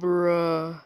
Bruh.